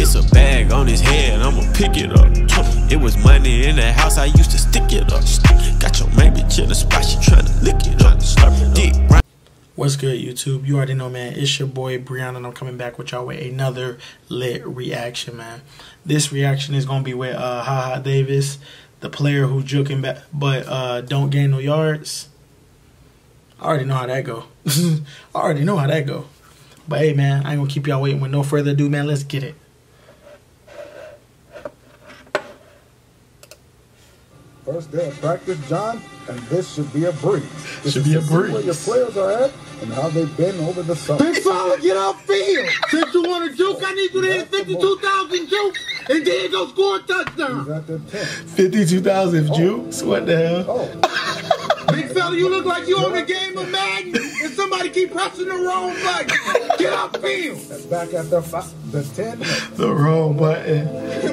It's a bag on his head, I'ma pick it up. It was money in the house, I used to stick it up. Got your main bitch in the spot, she tryna lick it up. What's good, YouTube? You already know, man. It's your boy Breon, and I'm coming back with y'all with another lit reaction, man. This reaction is gonna be with uh, Haha Davis, the player who juking back, but uh, don't gain no yards. I already know how that go. I already know how that go. But hey, man, I ain't gonna keep y'all waiting. With no further ado, man, let's get it. First day of practice, John, and this should be a breeze. This Should be a see Where your players are at and how they've been over the summer. Big fella, get off field. Since you want to juke, I need you to hit 52,000 juke and then go score a touchdown. at the 10. 52,000 jukes? What the hell? Oh, Big fella, you look like you on the game of Madden and somebody keep pressing the wrong button. Get off field. and back at the, fi- the 10. The wrong button.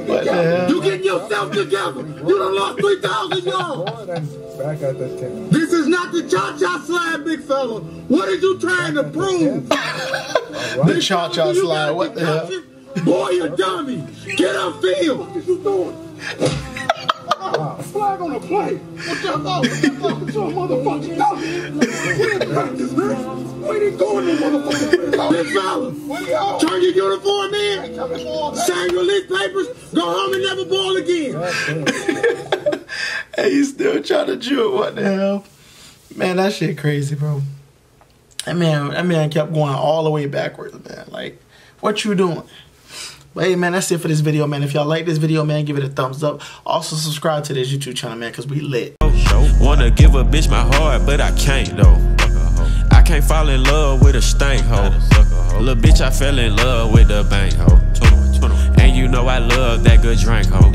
What the hell? You getting yourself together. You done lost 3,000 yards. Forward and back at the 10. This is not the cha-cha slide, big fella. What are you trying to prove? The cha cha slide. What the hell? Boy, you dummy. Get off field. What are you doing? Flag gonna play. What y'all thought? What y'all thought? What y'all motherfucking thought? We in practice, man. We didn't go in the motherfucking Big fella, turn your uniform in, sign your list papers, go home and never ball again. Hey, you still trying to juke? What the hell? Man, that shit crazy, bro. That man, that man kept going all the way backwards, man. Like, what you doing? But hey, man, that's it for this video, man. If y'all like this video, man, give it a thumbs up. Also, subscribe to this YouTube channel, man, because we lit. Wanna give a bitch my heart, but I can't though. I can't fall in love with a stank hoe. Little bitch, I fell in love with bank hoe. And you know I love that good drink hoe.